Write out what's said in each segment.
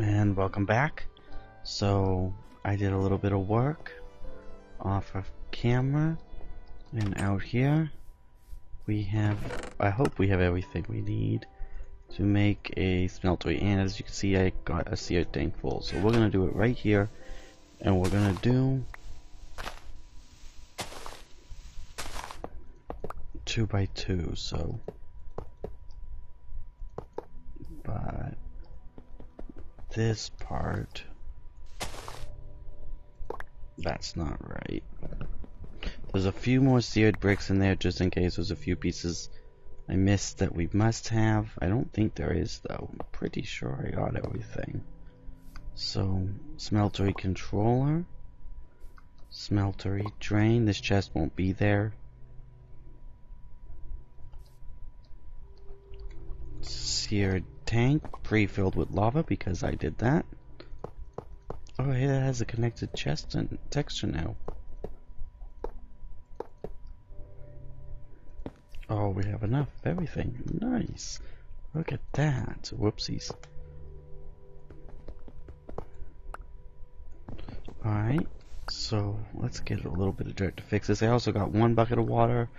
And welcome back. So, I did a little bit of work off of camera and out here. We have, I hope we have everything we need to make a smeltery. And as you can see I got a seared tank full. So we're gonna do it right here. And we're gonna do two by two. So this part that's not right there's a few more seared bricks in there just in case there's a few pieces I missed that we must have. I don't think there is though. I'm pretty sure I got everything. So, smeltery controller. Smeltery drain. This chest won't be there. Seared tank pre-filled with lava because I did that. Oh, it has a connected chest and texture now. Oh, we have enough of everything. Nice. Look at that. Whoopsies. Alright, so let's get a little bit of dirt to fix this. I also got one bucket of water,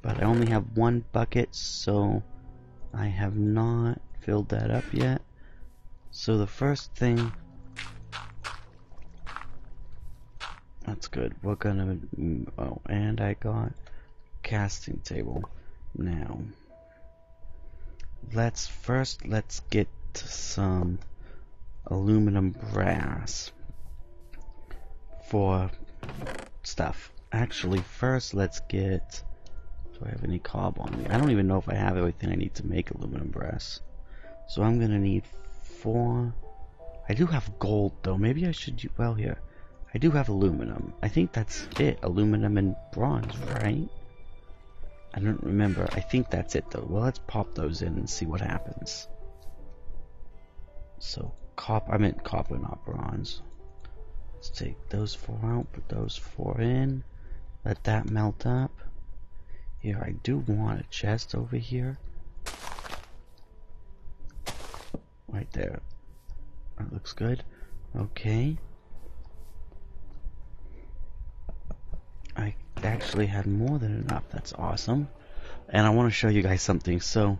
but I only have one bucket, so I have not filled that up yet. So the first thing... That's good. We're gonna... Oh, and I got casting table. Now, let's first let's get some aluminum brass for stuff. Actually, first let's get. Do I have any cob on me? I don't even know if I have everything I need to make aluminum brass. So I'm gonna need four. I do have gold though. Maybe I should. Well, here. I do have aluminum. I think that's it. Aluminum and bronze, right? I don't remember. I think that's it though. Well, let's pop those in and see what happens. So, copper, I meant copper, not bronze. Let's take those four out, put those four in, let that melt up. Here, I do want a chest over here. Right there. That looks good. Okay. I actually had more than enough. That's awesome. And I want to show you guys something. So,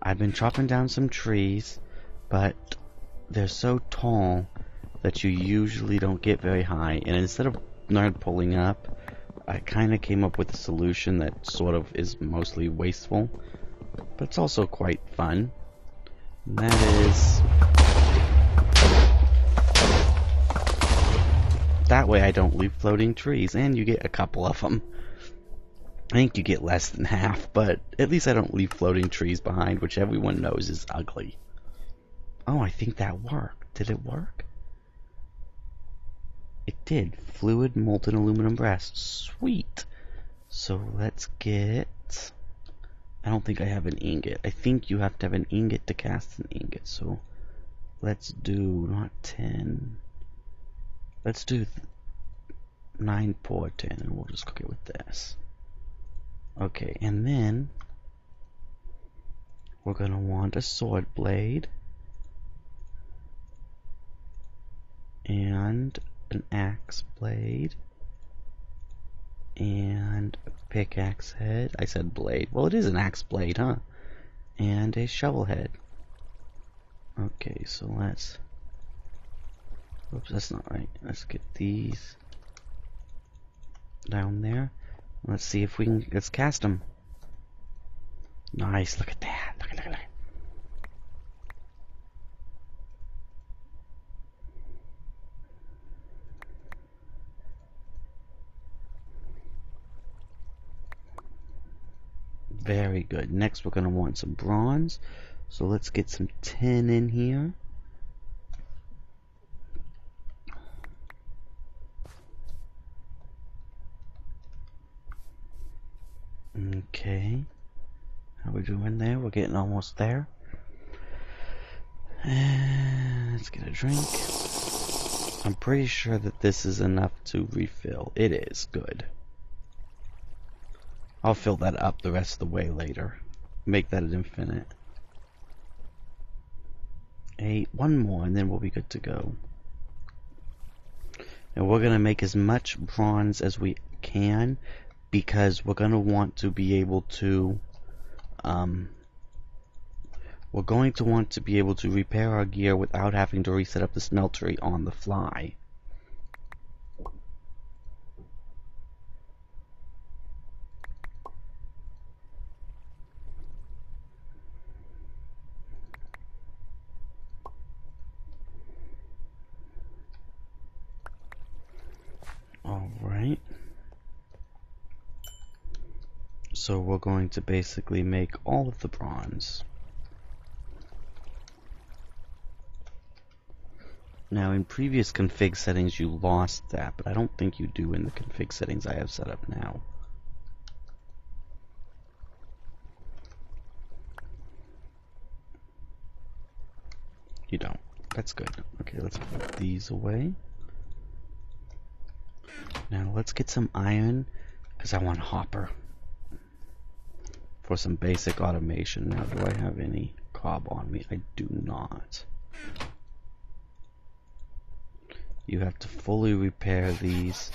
I've been chopping down some trees, but they're so tall that you usually don't get very high. And instead of nerd pulling up, I kind of came up with a solution that sort of is mostly wasteful, but it's also quite fun. And that is That way I don't leave floating trees, and you get a couple of them. I think you get less than half, but at least I don't leave floating trees behind, which everyone knows is ugly. Oh, I think that worked. Did it work? It did. Fluid molten aluminum brass. Sweet. So let's get... I don't think I have an ingot. I think you have to have an ingot to cast an ingot, so let's do not 10. Let's do 9 pour 10 and we'll just cook it with this. Okay, and then we're going to want a sword blade and an axe blade and a pickaxe head. I said blade. Well, it is an axe blade, huh? And a shovel head. Okay, so let's Oops, that's not right. Let's get these down there. Let's see if we can. Let's cast them. Nice. Look at that. Look at look at that. Very good. Next, we're going to want some bronze. So let's get some tin in here. Okay. How we doing there? We're getting almost there. And let's get a drink. I'm pretty sure that this is enough to refill. It is. Good. I'll fill that up the rest of the way later. Make that an infinite. eight, one more, and then we'll be good to go. And we're going to make as much bronze as we can because we're going to want to be able to um, we're going to want to be able to repair our gear without having to reset up the smeltery on the fly. Alright. So we're going to basically make all of the bronze. Now in previous config settings you lost that, but I don't think you do in the config settings I have set up now. You don't. That's good. Okay, let's put these away. Now let's get some iron, because I want hopper. For some basic automation. Now do I have any cob on me? I do not. You have to fully repair these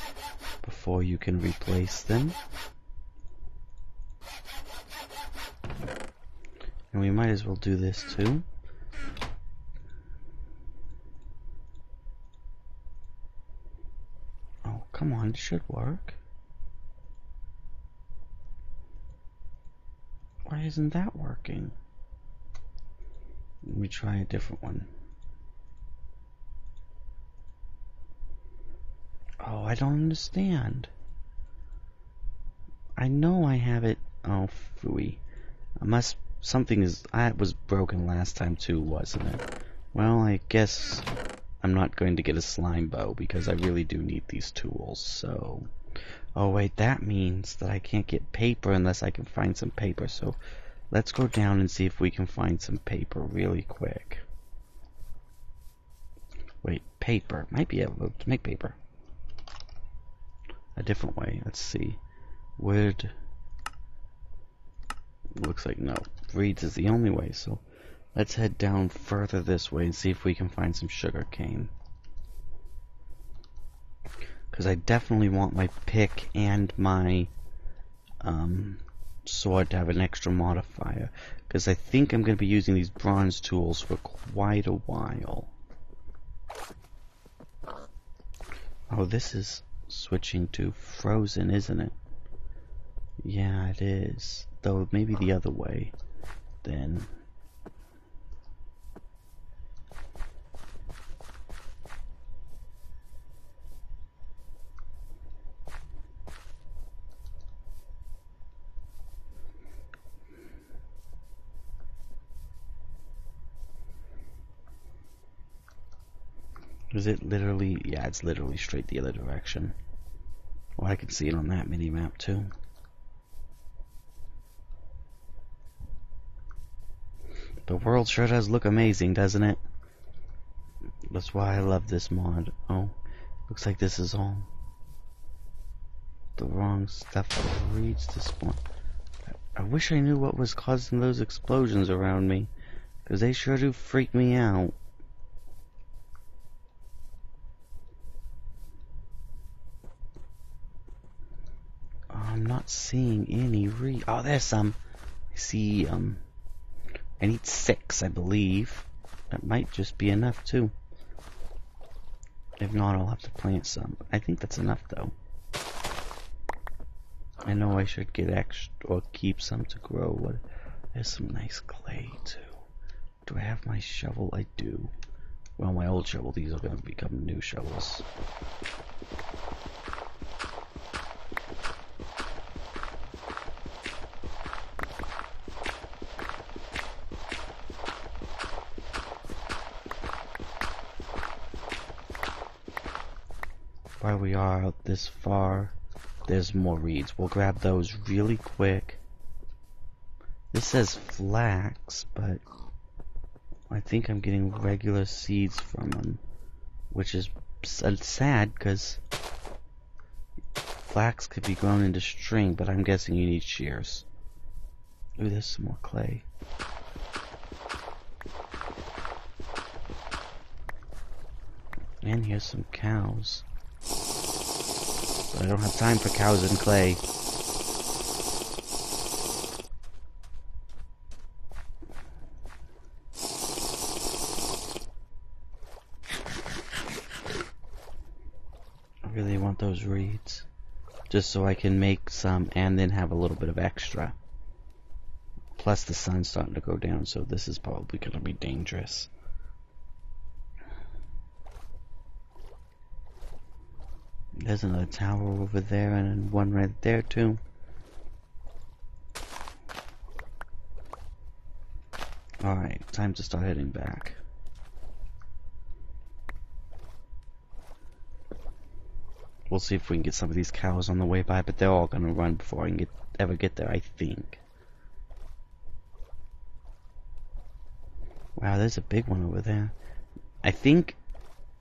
before you can replace them. And we might as well do this too. Oh, come on, it should work. Why isn't that working? Let me try a different one. Oh, I don't understand. I know I have it. Oh, fooey. I must. Something is. I was broken last time too, wasn't it? Well, I guess I'm not going to get a slime bow because I really do need these tools. So. Oh wait, that means that I can't get paper unless I can find some paper. So, let's go down and see if we can find some paper really quick. Wait, paper. Might be able to make paper a different way. Let's see. Wood. looks like no. Reeds is the only way, so let's head down further this way and see if we can find some sugar cane. Because I definitely want my pick and my um, sword to have an extra modifier. Because I think I'm going to be using these bronze tools for quite a while. Oh, this is switching to frozen, isn't it? Yeah, it is. Though maybe the other way then. Is it literally? Yeah, it's literally straight the other direction. Well, I can see it on that mini map too. The world sure does look amazing, doesn't it? That's why I love this mod. Oh, looks like this is all the wrong stuff reads this spawn. I wish I knew what was causing those explosions around me, because they sure do freak me out. I'm not seeing any re- Oh, there's some. I see, um... I need six, I believe. That might just be enough, too. If not, I'll have to plant some. I think that's enough, though. I know I should get extra, or keep some to grow. What? There's some nice clay, too. Do I have my shovel? I do. Well, my old shovel, these are going to become new shovels. We are out this far, there's more reeds. We'll grab those really quick. This says flax, but I think I'm getting regular seeds from them, which is uh, sad because flax could be grown into string, but I'm guessing you need shears. Ooh, there's some more clay. And here's some cows. I don't have time for cows and clay. I really want those reeds. Just so I can make some and then have a little bit of extra. Plus the sun's starting to go down, so this is probably going to be dangerous. There's another tower over there and one right there too. Alright, time to start heading back. We'll see if we can get some of these cows on the way by, but they're all gonna run before I can get ever get there, I think. Wow, there's a big one over there. I think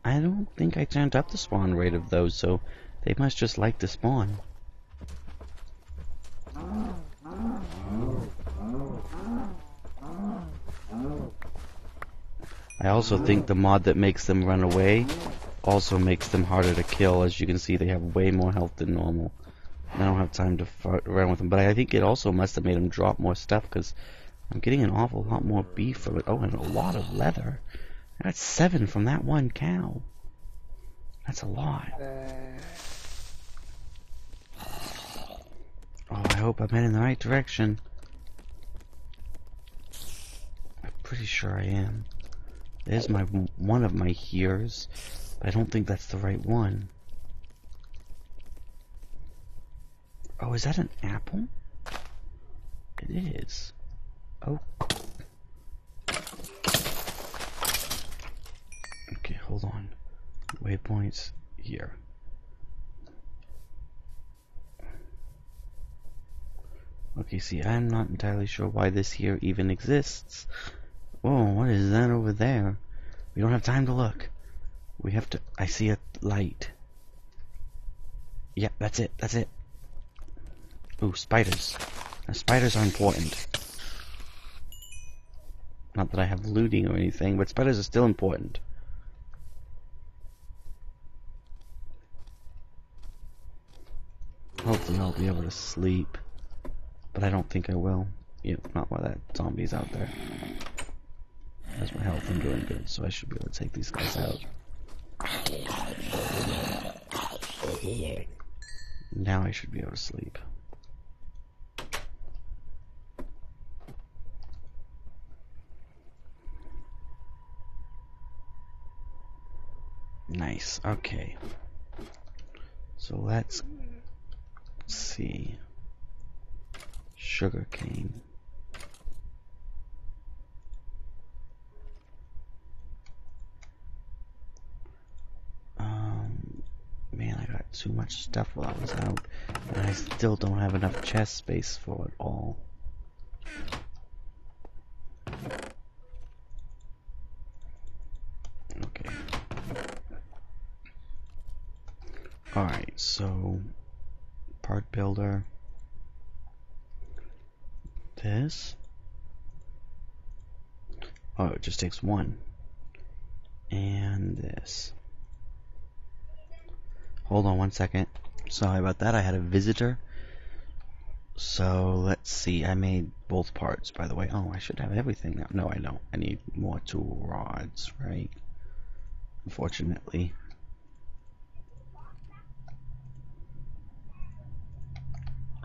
I don't think I turned up the spawn rate of those, so they must just like to spawn. I also think the mod that makes them run away also makes them harder to kill. As you can see, they have way more health than normal. I don't have time to fart around with them, but I think it also must have made them drop more stuff because I'm getting an awful lot more beef from it. Oh, and a lot of leather. That's seven from that one cow. That's a lot. Oh, I hope I'm heading in the right direction. I'm pretty sure I am. There's my one of my here's, but I don't think that's the right one. Oh, is that an apple? It is. Oh. Okay, hold on. Waypoints here. Okay, see, I'm not entirely sure why this here even exists. Oh, what is that over there? We don't have time to look. We have to... I see a light. Yeah, that's it, that's it. Ooh, spiders. Now, spiders are important. Not that I have looting or anything, but spiders are still important. Hopefully I'll be able to sleep. But I don't think I will. Yeah, not while that zombie's out there. Has my health, I'm doing good, so I should be able to take these guys out. Now I should be able to sleep. Nice, okay. So let's see. Sugar cane. Um, man, I got too much stuff while I was out, and I still don't have enough chest space for it all. Okay. Alright, so part builder. This. Oh, it just takes one. And this. Hold on one second. Sorry about that. I had a visitor. So let's see. I made both parts, by the way. Oh, I should have everything now. No, I don't. I need more tool rods, right? Unfortunately.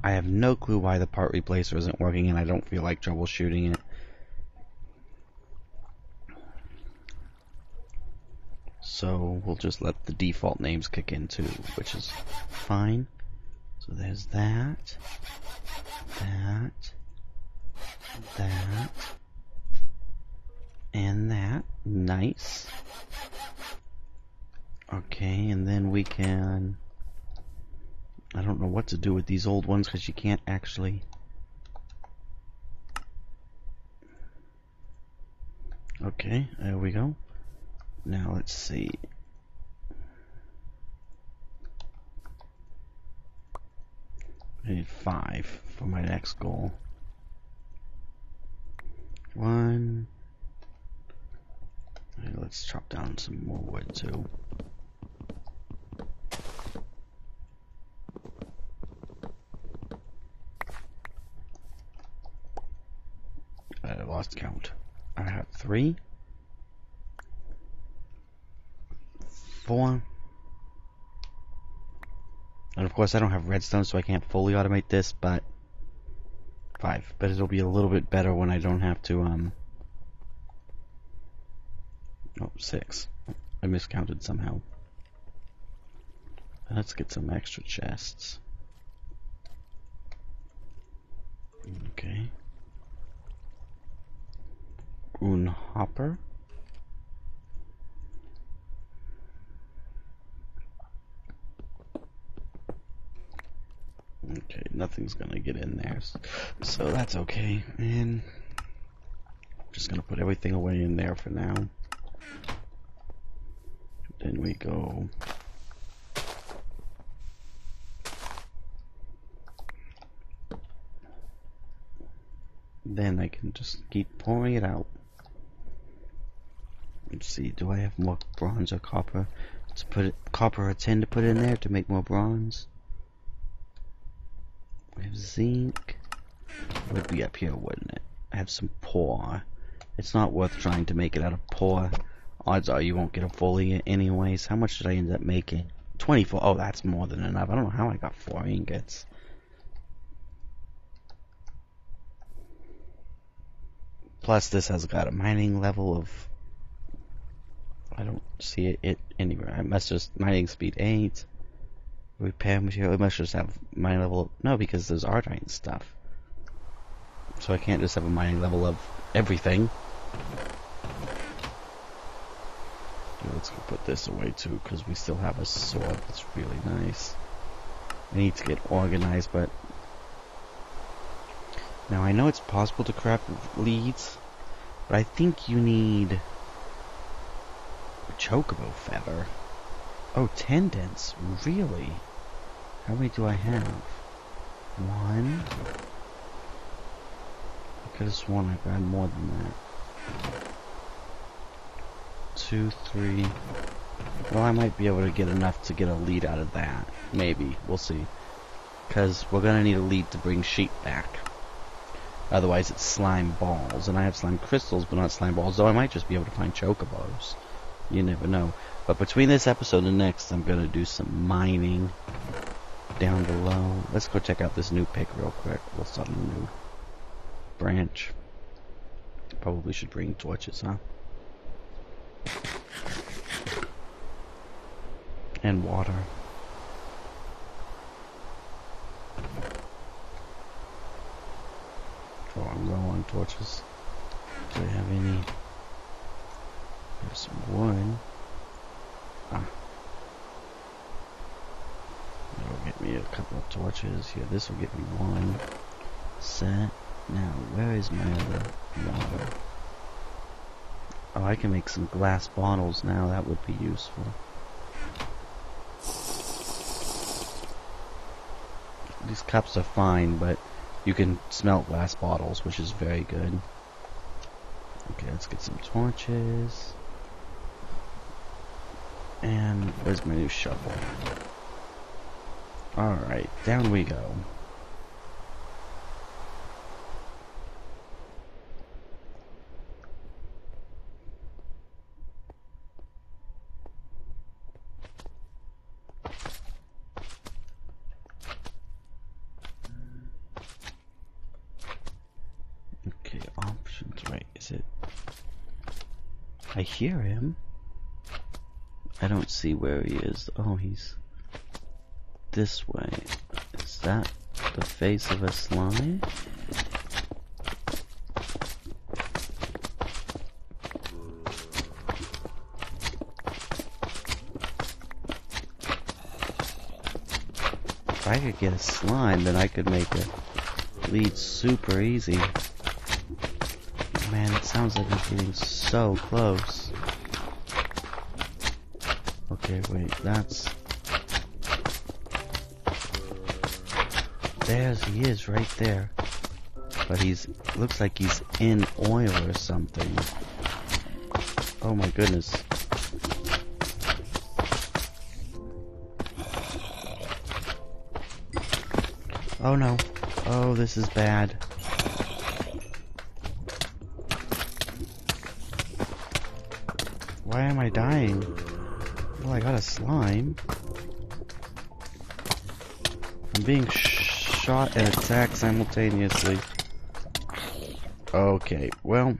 I have no clue why the part replacer isn't working and I don't feel like troubleshooting it. So we'll just let the default names kick in too, which is fine. So there's that, that, that, and that. Nice. Okay, and then we can I don't know what to do with these old ones because you can't actually... Okay, there we go. Now let's see. I need five for my next goal. One. let's chop down some more wood too. I have three, four, and of course I don't have redstone, so I can't fully automate this, but five. But it'll be a little bit better when I don't have to, um, oh, six. I miscounted somehow. Let's get some extra chests. Okay. Unhopper. Okay, nothing's gonna get in there, so that's okay. And I'm just gonna put everything away in there for now. Then we go Then I can just keep pouring it out. Let's see, do I have more bronze or copper to put it, copper or tin to put in there to make more bronze? We have zinc. It would be up here, wouldn't it? I have some poor. It's not worth trying to make it out of poor. Odds are you won't get a fully anyways. How much did I end up making? 24. Oh, that's more than enough. I don't know how I got four ingots. Plus, this has got a mining level of. I don't see it, it anywhere. I must just mining speed eight. Repair material. It must just have mining level. No, because there's Ardite stuff. So I can't just have a mining level of everything. let's go put this away too, because we still have a sword that's really nice. I need to get organized, but now I know it's possible to craft leads, but I think you need chocobo feather. Oh, tendons, really? How many do I have? One. I could have sworn I got more than that. Two, three. Well, I might be able to get enough to get a lead out of that. Maybe. We'll see. Because we're going to need a lead to bring sheep back. Otherwise it's slime balls. And I have slime crystals, but not slime balls. Though I might just be able to find chocobos. You never know. But between this episode and next, I'm going to do some mining down below. Let's go check out this new pick real quick. We'll start a new branch. Probably should bring torches, huh? And water. Oh, I'm low on torches. Do I have any? There's one. Ah. That'll get me a couple of torches. Here, this will get me one. Set. Now, where is my other water? Oh, I can make some glass bottles now. That would be useful. These cups are fine, but you can smelt glass bottles, which is very good. Okay, let's get some torches. And where's my new shovel? Alright, down we go. hear him. I don't see where he is. Oh, he's this way. Is that the face of a slime? If I could get a slime, then I could make it lead super easy. Man, it sounds like I'm getting so close. Okay, wait, that's... There's, he is right there. But he's, looks like he's in oil or something. Oh my goodness. Oh no. Oh, this is bad. Why am I dying? I got a slime. I'm being sh shot and attacked simultaneously. Okay, well...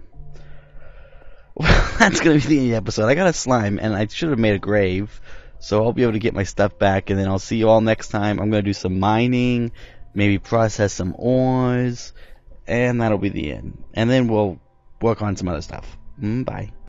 Well, that's gonna be the end of the episode. I got a slime, and I should have made a grave. So I'll be able to get my stuff back, and then I'll see you all next time. I'm gonna do some mining, maybe process some ores, and that'll be the end. And then we'll work on some other stuff. Mm, bye.